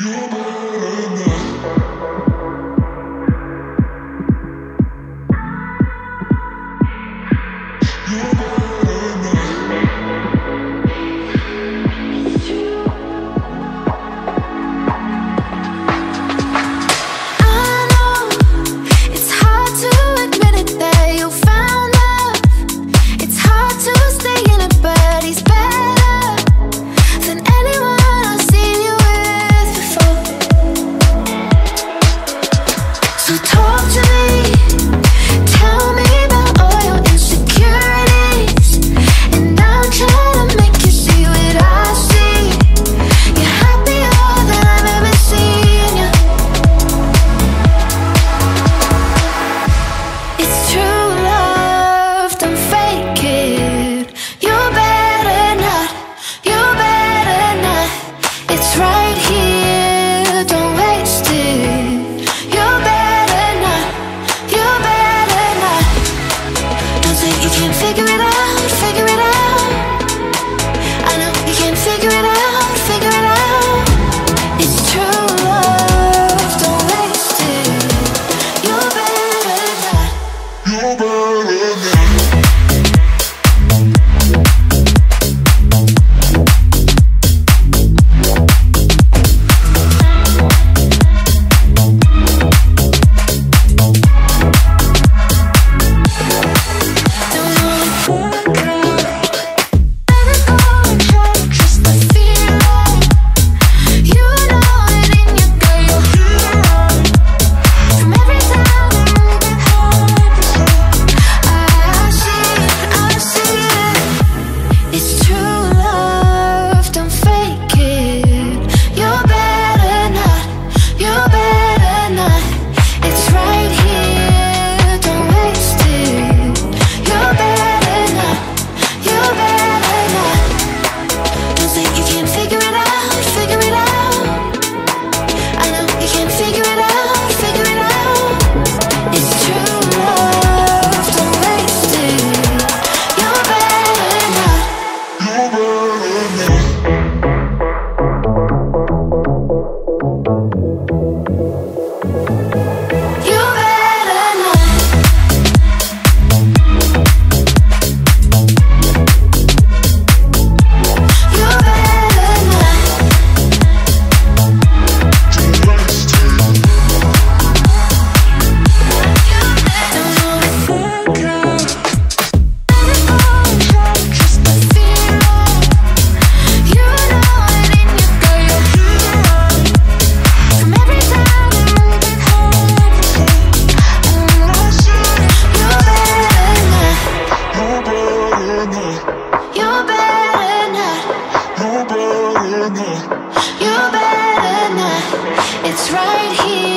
You So talk to me. You.